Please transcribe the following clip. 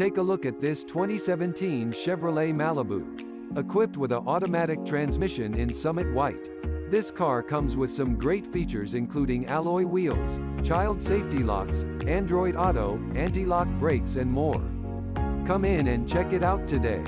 Take a look at this 2017 Chevrolet Malibu. Equipped with an automatic transmission in Summit White. This car comes with some great features including alloy wheels, child safety locks, Android Auto, anti-lock brakes and more. Come in and check it out today.